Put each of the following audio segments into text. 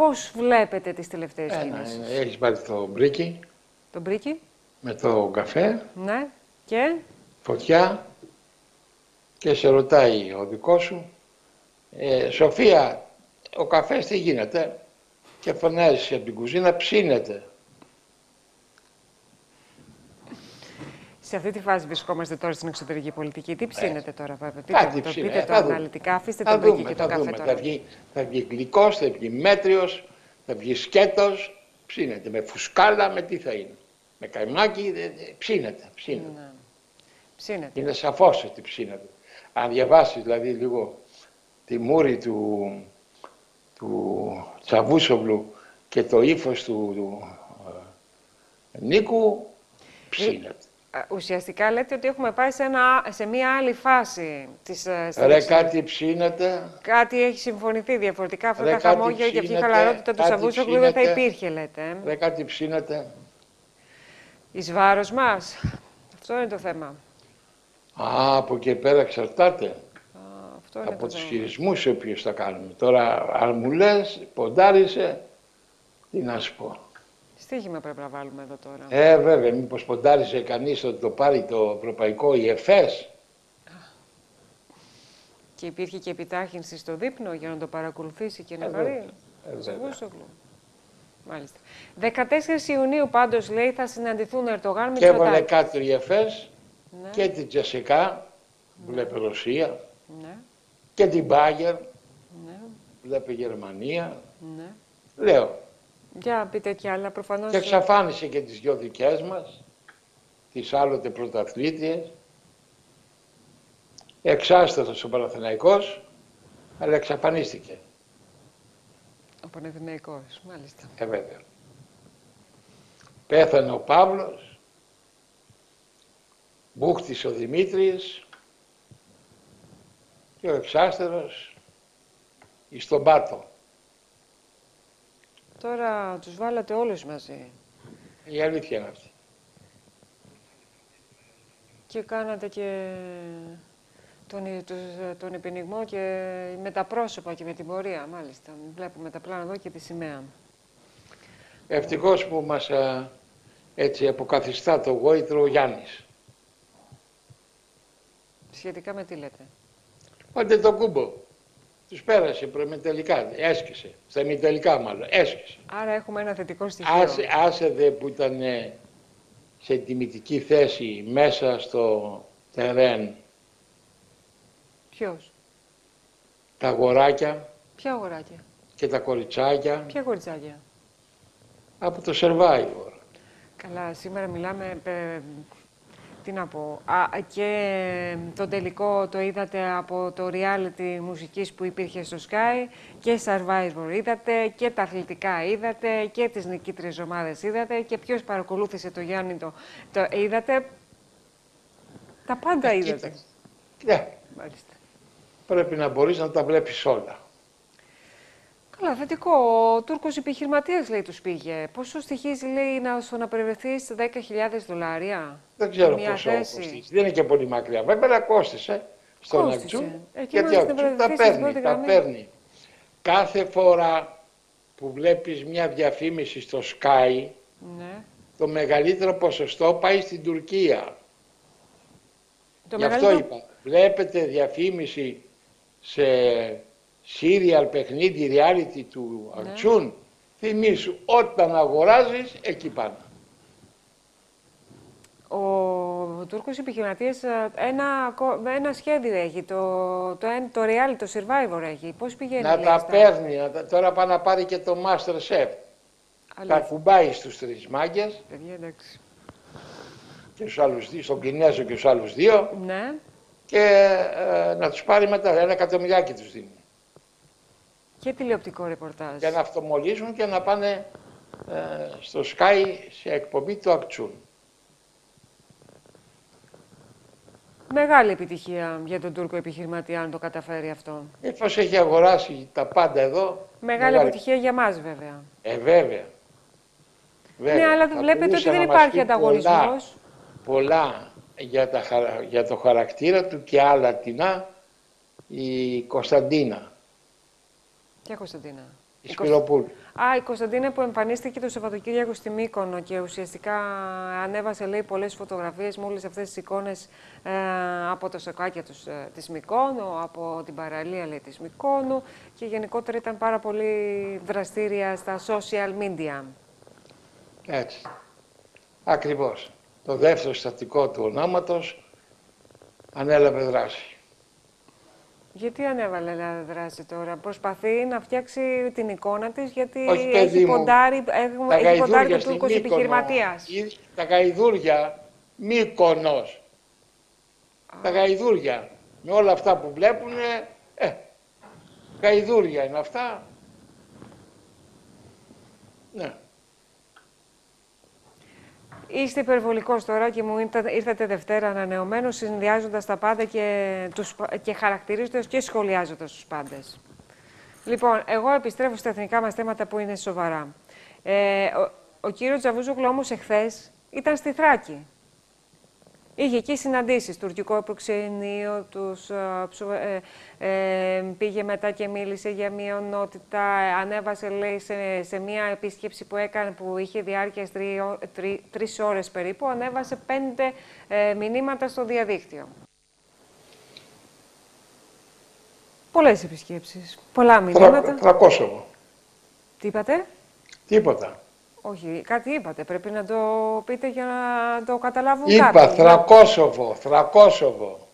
πώς βλέπετε τις τελευταίες Ένα, κινήσεις. είναι. Έχεις πάρει το μπρίκι Τον Πρίκη, με το καφέ, ναι, και; Φωτιά και σε ρωτάει ο δικός σου ε, Σοφία, ο καφές τι γίνεται; Και φωνάζεις από την κουζίνα ψήνεται. Σε αυτή τη φάση βρισκόμαστε τώρα στην εξωτερική πολιτική. Τι ψήνετε τώρα, βέβαια, τι Ε. Κάτι το, το ψήνε, πείτε ε, το θα δούμε. αναλυτικά, αφήστε Θα τον Πρίκη δούμε, και θα το καφέ δούμε. τώρα. Θα βγει, θα βγει γλυκός, θα βγει μέτριος, θα βγει σκέτος, ψήνεται. Με φουσκάλα, με τι θα είναι. Με καϊμάκι, δε- δε- ψήνεται, ψήνεται. Ναι. Ψήνετε. Είναι σαφώς ότι ψήνεται. Αν διαβάσεις δηλαδή λίγο τη μούρη του, του Τσαβούσογλου και το ύφος του, του ε, Νίκου, ψήνεται. Α, Ουσιαστικά λέτε ότι έχουμε πάει σε, ένα, σε μια άλλη φάση της ε, Ρε στήριξης. κάτι ψήνεται, Κάτι έχει συμφωνηθεί διαφορετικά. Αυτά Ρε, τα κάτι χαμόγελα και αυτή η ψήνεται, χαλαρότητα του κάτι Σαββούσογλου δεν θα ψήνεται. υπήρχε, λέτε. ε. ρε κάτι ψήνεται. Εις βάρος μας. Αυτό είναι το θέμα. Α, από εκεί πέρα εξαρτάται Α, αυτό είναι από το τους θέμα. χειρισμούς οι οποίους θα κάνουμε. Τώρα, αν μου λες, ποντάρισε, τι να σου πω. Στίχημα πρέπει να βάλουμε εδώ τώρα. Ε, βέβαια, μήπως ποντάρισε κανείς ότι το πάρει το ευρωπαϊκό η ΕΦΕΣ; Και υπήρχε και επιτάχυνση στο δείπνο για να το παρακολουθήσει και να Ε, πάρει; βέβαια. Ε, Το βέβαια. Σαββούσογλου. Μάλιστα. 14 Ιουνίου πάντως λέει θα συναντηθούν ο Ερτογάν με Και έβαλε Μητσοτάκη. κάτω η ΕΦΕΣ Ναι, και την Τζεσικά, βλέπει Ρωσία, ναι, και την Μπάγκερ, ναι, βλέπει Γερμανία. ναι. Λέω, Για πείτε κι άλλα, προφανώς. και εξαφάνισε και τις δυο δικές μας, τις άλλοτε πρωταθλήτριες. Εξάστερος ο Παναθηναϊκός, αλλά εξαφανίστηκε. Ο Πανεθναϊκός, μάλιστα. Ε, βέβαια. Πέθανε ο Παύλος, μπούχτησε ο Δημήτρης και ο Εξάστερος εις τον Πάτο. Τώρα τους βάλατε όλους μαζί Η αλήθεια είναι αυτή. και κάνατε και τον, τους- τον επινιγμό και με τα πρόσωπα και με την πορεία, μάλιστα. Βλέπουμε τα πλάνα εδώ και τη σημαία. Ευτυχώς που μας α, έτσι αποκαθιστά το γόητρο ο Γιάννης. Σχετικά με τι λέτε; Πάντε το κούμπο. Τους πέρασε προημιτελικά, έσκησε. Στα ημιτελικά μάλλον, έσκησε. Άρα έχουμε ένα θετικό στοιχείο. Άσε, άσε δε που ήταν ε, σε τιμητική θέση μέσα στο τερέν Ποιος, τα αγοράκια ποια αγοράκια, και τα κοριτσάκια ποια κοριτσάκια; από το Survivor. Καλά, σήμερα μιλάμε, ε, τι να πω, Α, και το τελικό το είδατε από το reality μουσικής που υπήρχε στο Sky και Survivor είδατε και τα αθλητικά είδατε και τις νικήτριες ομάδες είδατε και ποιος παρακολούθησε το Γιάννη το, το είδατε. Τα πάντα είδατε. Κοίτα. Ναι, Μάλιστα. πρέπει να μπορείς να τα βλέπεις όλα. Καλά, θετικό. Ο Τούρκος επιχειρηματίας λέει τους πήγε. Πόσο στοιχίζει λέει να, στο να περιβρεθείς 10.000 δολάρια; Δεν ξέρω Μια πόσο θέση. κοστίζει. Δεν είναι και πολύ μακριά. Βέβαια κόστησε στον Κόστισε. Ακτζού. Εκεί Γιατί είμαστε ο Ακτζού βρεθείς τα στην παίρνει, πρώτη τα γραμμή. παίρνει. Κάθε φορά που βλέπεις μια διαφήμιση στο Sky, Ναι. το μεγαλύτερο ποσοστό πάει στην Τουρκία. Το Γι' αυτό μεγαλύτερο- είπα, βλέπετε διαφήμιση σε serial παιχνίδι reality του Ναι. Αρτσούν, θυμήσου όταν αγοράζεις εκεί πάνω. Ο Τούρκος επιχειρηματίας ε, ένα, ακο- ένα σχέδιο έχει, το, το, εν- το reality, το survivor έχει. Πώς πηγαίνει να λέει, τα στα- παίρνει, να τα- τώρα πάει να πάρει και το Master Chef. Τα Αλήθεια. κουμπάει στους τρεις μάγκες Παιδιά, εντάξει. και στους άλλους δύο, στον Κινέζο και στους άλλους δύο Ναι. και ε, να τους πάρει μετά, ένα εκατομμυριάκι τους δίνει. Και τηλεοπτικό ρεπορτάζ. Για να αυτομολύσουν και να πάνε ε, στο Sky σε εκπομπή του Ακτσούν. Μεγάλη επιτυχία για τον Τούρκο επιχειρηματία αν το καταφέρει αυτό. Εφόσον έχει αγοράσει τα πάντα εδώ. Μεγάλη επιτυχία για μας βέβαια. Ε, βέβαια. βέβαια. Ναι, αλλά Θα βλέπετε μπορούσε ότι δεν να μας υπάρχει πει ανταγωνισμός. Πολλά, πολλά για, τα, χαρα- για το χαρακτήρα του και άλλα τεινά η Κωνσταντίνα, Ποια Κωνσταντίνα. η Η Σπυροπούλου. Α, η Κωνσταντίνα που εμφανίστηκε το Σαββατοκύριακο στη Μύκονο και ουσιαστικά ανέβασε, λέει, πολλές φωτογραφίες με όλες αυτές τις εικόνες ε, από το σοκάκια τους, ε, της Μυκόνου, από την παραλία, λέει, της Μυκόνου και γενικότερα ήταν πάρα πολύ δραστήρια στα social media. Έτσι. Ακριβώς. Το δεύτερο στατικό του ονόματος ανέλαβε δράση. Γιατί ανέβαλε να δράση τώρα, προσπαθεί να φτιάξει την εικόνα της, γιατί Όχι, παιδί έχει μου. ποντάρει, Τα έχει ποντάρει γαϊδούρια το στη Τούρκος Μύκονο, επιχειρηματίας. ή- Τα γαϊδούρια Μύκονος. Τα γαϊδούρια. Με όλα αυτά που βλέπουν, ε, γαϊδούρια είναι αυτά. Ναι. Είστε υπερβολικός τώρα και μου ήρθατε, ήρθατε Δευτέρα ανανεωμένος, συνδυάζοντας τα πάντα και, τους, και χαρακτηρίζοντας και σχολιάζοντας τους πάντες. Λοιπόν, εγώ επιστρέφω στα εθνικά μας θέματα που είναι σοβαρά. Ε, ο, ο κύριος Τζαβούζογλου όμως εχθές ήταν στη Θράκη. Είχε εκεί συναντήσεις, τουρκικό προξενείο, τους, ε, ψου- ε, ε, πήγε μετά και μίλησε για μειονότητα, ανέβασε λέει σε, σε μία επίσκεψη που έκανε που είχε διάρκεια τρι, τρι, τρεις ώρες περίπου, ανέβασε πέντε ε, μηνύματα στο διαδίκτυο. Πολλές επισκέψεις, πολλά μηνύματα. Τρα, τρακόσοβο. Τι είπατε; Τίποτα. Όχι, κάτι είπατε, πρέπει να το πείτε για να το καταλάβουν Είπα κάποιοι. θρακόσοβο, θρακόσοβο.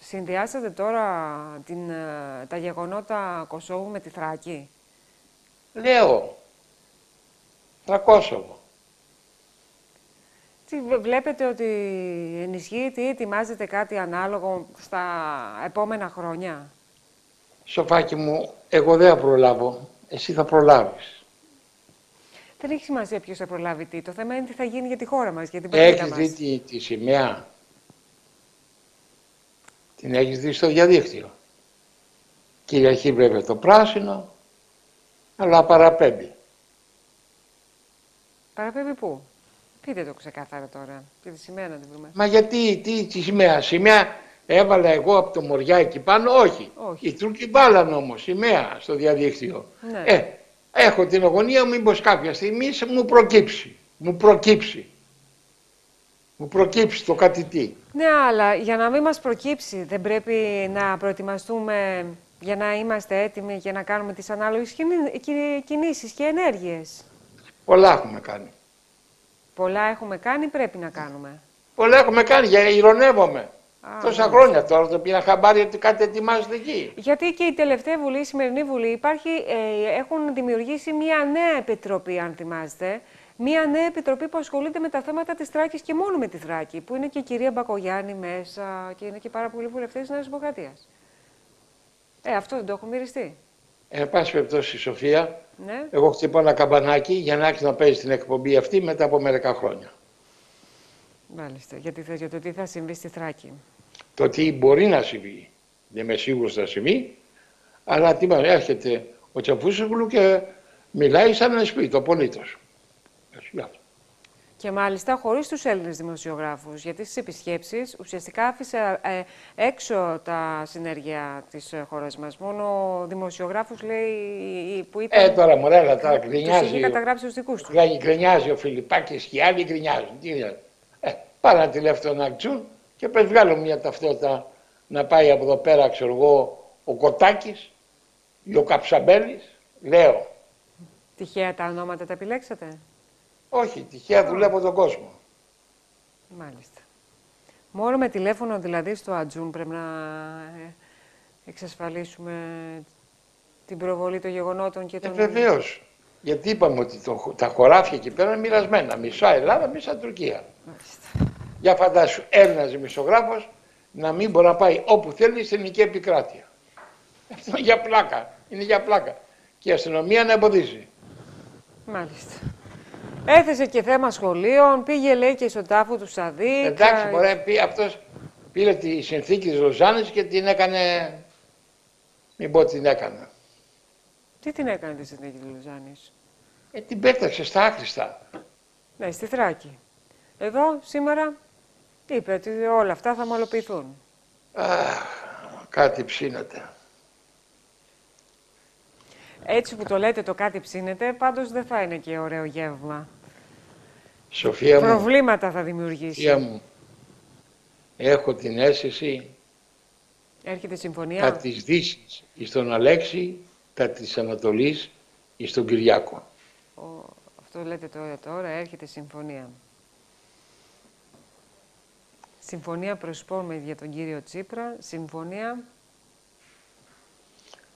Συνδυάσατε τώρα την, ε, τα γεγονότα Κωσόβου με τη Θράκη; Λέω. Θρακόσοβο. Τι, βε- βλέπετε ότι ενισχύεται ή ετοιμάζετε κάτι ανάλογο στα επόμενα χρόνια; Σοφάκι μου, εγώ δεν θα προλάβω. Εσύ θα προλάβεις. Δεν έχει σημασία ποιος θα προλάβει τι. Το θέμα είναι τι θα γίνει για τη χώρα μας, για την πατρίδα Έχεις μας. δει τη, τη σημαία; Την έχεις δει στο διαδίκτυο; Κυριαρχεί βέβαια το πράσινο, αλλά παραπέμπει. Παραπέμπει πού; Πείτε το ξεκάθαρα τώρα. Και τη σημαία να την βρούμε. Μα γιατί, τι, τη σημαία; Σημαία έβαλα εγώ από το Μοριά εκεί πάνω, όχι. Όχι. Οι Τούρκοι βάλαν όμως σημαία στο διαδίκτυο. Ναι. Ε, έχω την αγωνία μήπως κάποια στιγμή μου προκύψει. Μου προκύψει. Μου προκύψει το κάτι τι. Ναι, αλλά για να μην μας προκύψει, δεν πρέπει να προετοιμαστούμε για να είμαστε έτοιμοι για να κάνουμε τις ανάλογες κινη- κι- κινήσεις και ενέργειες. Πολλά έχουμε κάνει. Πολλά έχουμε κάνει, πρέπει να κάνουμε. Πολλά έχουμε κάνει, για ηρωνεύομαι. Α, Τόσα μάλιστα. χρόνια τώρα το πήρα χαμπάρι ότι κάτι ετοιμάζεται εκεί. Γιατί και η τελευταία Βουλή, η σημερινή Βουλή, υπάρχει, ε, έχουν δημιουργήσει μια νέα επιτροπή, αν θυμάστε. Μια νέα επιτροπή που ασχολείται με τα θέματα της Θράκης και μόνο με τη Θράκη. Που είναι και η κυρία Μπακογιάννη μέσα και είναι και πάρα πολλοί βουλευτές της Νέας Δημοκρατίας. Ε, αυτό δεν το έχουν μυριστεί. Εν πάση περιπτώσει, Σοφία, Ναι. εγώ χτυπώ ένα καμπανάκι για να άρχισε να παίζει την εκπομπή αυτή μετά από μερικά χρόνια. Μάλιστα. Γιατί θα, για το τι θα συμβεί στη Θράκη. Το τι μπορεί να συμβεί, δεν είμαι σίγουρος θα συμβεί, αλλά τι μας έρχεται ο Τσαφούσογλου και μιλάει σαν ένας σπίτι, το πολίτος. Έτσι, γεια σου. Και μάλιστα χωρίς τους Έλληνες δημοσιογράφους, γιατί στις επισκέψεις ουσιαστικά άφησε ε, έξω τα συνέργεια της ε, χώρας μας. Μόνο δημοσιογράφους, λέει, που ήταν... Ε, τώρα μωρέλα, τώρα τους γκρινιάζει, είχε καταγράψει τους δικούς του. γκρι- γκρινιάζει ο Φιλιππάκης και οι άλλοι γκρινιάζουν. Τι γκρινιάζουν. Ε, πάρε ένα τηλέφωνο να κτσούν και πες βγάλω μια ταυτότητα να πάει από εδώ πέρα, ξέρω εγώ, ο Κοτάκης ή ο Καψαμπέλης. Λέω, Τυχαία τα ονόματα τα επιλέξατε; όχι, τυχαία δουλεύω τον κόσμο. Μάλιστα. Μόνο με τηλέφωνο δηλαδή στο Ατζούν πρέπει να ε, εξασφαλίσουμε την προβολή των γεγονότων και Ε, των... Βεβαίως. Γιατί είπαμε ότι το, τα χωράφια εκεί πέρα είναι μοιρασμένα. Μισά Ελλάδα, μισά Τουρκία. Μάλιστα. Για φαντάσου, Έλληνας δημοσιογράφος να μην μπορεί να πάει όπου θέλει στην ελληνική επικράτεια. Αυτό είναι για πλάκα. Είναι για πλάκα. Και η αστυνομία να εμποδίζει. Μάλιστα. Έθεσε και θέμα σχολείων, πήγε λέει και στο τάφο του Σαδίκ. Εντάξει, ε, μπορεί πει αυτός πήρε τη συνθήκη της Λοζάνης και την έκανε. Μην πω την έκανε. Τι την έκανε τη συνθήκη του Λουζάνης. Ε, την πέταξε στα άχρηστα. Ναι, στη Θράκη. Εδώ σήμερα είπε ότι όλα αυτά θα μαλοποιηθούν. Αχ, κάτι ψήνεται. Έτσι που το λέτε το κάτι ψήνεται, πάντως δεν θα είναι και ωραίο γεύμα. Σοφία μου, Προβλήματα θα δημιουργήσει. Σοφία μου, έχω την αίσθηση Έρχεται τα συμφωνία; της Δύσης εις τον Αλέξη, τα της Ανατολής εις τον Κυριάκο. Ο, αυτό λέτε τώρα, τώρα, έρχεται συμφωνία. Συμφωνία προσπόρμε για τον κύριο Τσίπρα. Συμφωνία.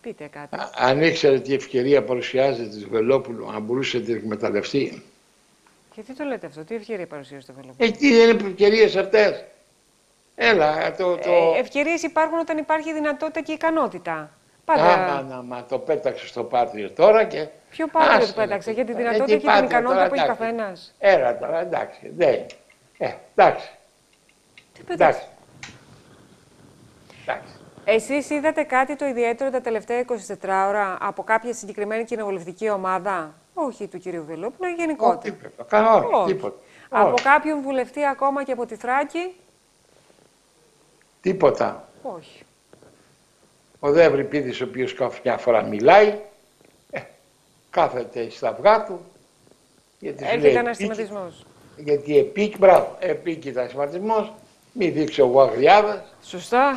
Πείτε κάτι. Α- Αν ήξερε τι ευκαιρία παρουσιάζεται του Βελόπουλου, αν μπορούσε να την εκμεταλλευτεί. Γιατί το λέτε αυτό, τι ευκαιρία παρουσίασε το Βελόπουλο; Εκεί δεν είναι ευκαιρίες αυτές. Έλα, το. το... Ε, ευκαιρίες υπάρχουν όταν υπάρχει δυνατότητα και ικανότητα. Πάντα. Άμα να μα το πέταξε στο πάτριο τώρα και. Ποιο πάτριο Άσε του να πέταξε, το- για τη Ε, δυνατότητα τι και την πάτριο ικανότητα τώρα, που έχει εντάξει. καθένας. Έλα τώρα, εντάξει. Δεν. Ε, εντάξει. Τι πέταξε. Εντάξει. εντάξει. Εσείς είδατε κάτι το ιδιαίτερο τα τελευταία 24 ώρα από κάποια συγκεκριμένη κοινοβουλευτική ομάδα; Όχι του κύριου Βελόπουλου, Όχι, γενικότερα; τίποτα. Κανένα, Όχι. τίποτα. Από Όχι, κάποιον βουλευτή ακόμα και από τη Θράκη; Τίποτα. Όχι. Ο δε Ευρυπίδης, ο οποίος κάποια φορά μιλάει, ε, κάθεται στα αυγά του, γιατί σου λέει Έρχεται επίκη- αναστηματισμός. γιατί επίκη, me diz que eu o arreava. Já está.